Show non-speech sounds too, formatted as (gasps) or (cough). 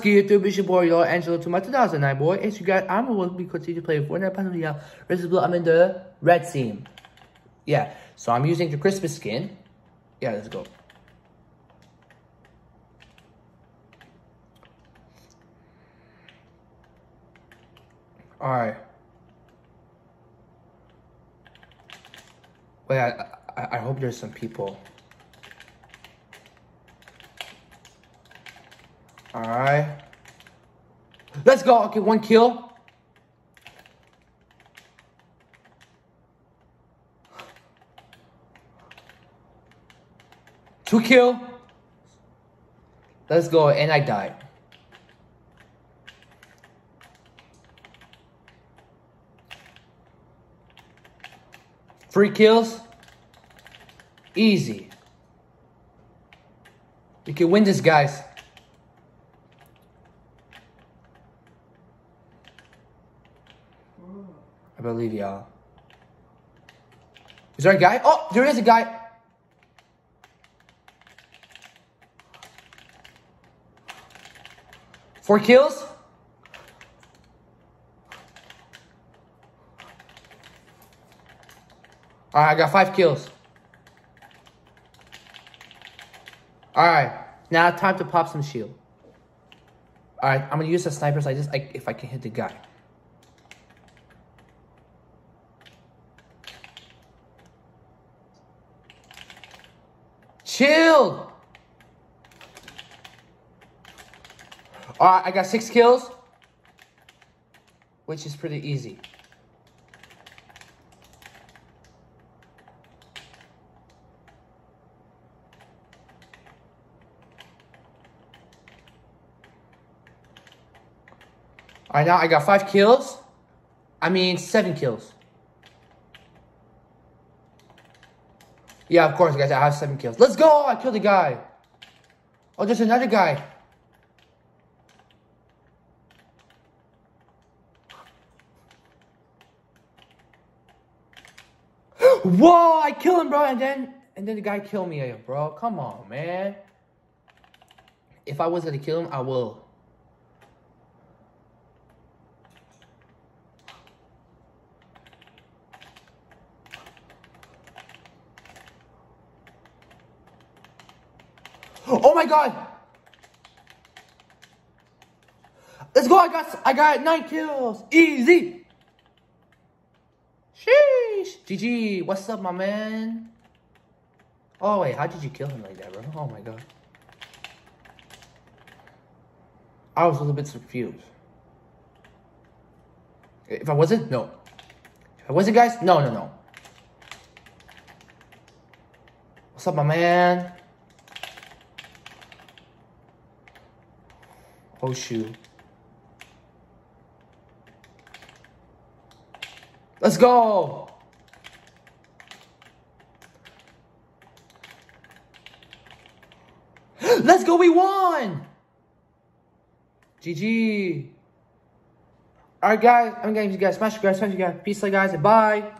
Good, YouTube? It's your boy, y'all, Angelo Touma 2009 boy. And you guys, I'm going to be continue to play Fortnite Battle Royale. Versus Blue, I'm in the red team. Yeah, so I'm using the Christmas skin. Yeah, let's go. Alright. Wait, I, I, I hope there's some people. Alright. Let's go. Okay, one kill. Two kill. Let's go. And I died. Three kills. Easy. We can win this, guys. I believe y'all. Is there a guy? Oh, there is a guy. Four kills? Alright, I got five kills. Alright, now time to pop some shield. Alright, I'm gonna use the snipers I just, like, if I can hit the guy. Chill. Alright, I got six kills. Which is pretty easy. Alright, now I got five kills. I mean, seven kills. Yeah, of course, guys. I have seven kills. Let's go! I killed a guy. Oh, there's another guy. (gasps) Whoa! I kill him, bro, and then and then the guy killed me, bro. Come on, man. If I was gonna kill him, I will. Oh my god! Let's go! I got I got nine kills. Easy. Sheesh. GG. What's up, my man? Oh wait, how did you kill him like that, bro? Oh my god. I was a little bit confused. If I wasn't, no. If I wasn't, guys, no, no, no. What's up, my man? Shoot. Let's go! (gasps) Let's go, we won! GG. Alright guys, I'm gonna you guys smash you guys, smash you guys. Peace, out guys, and bye.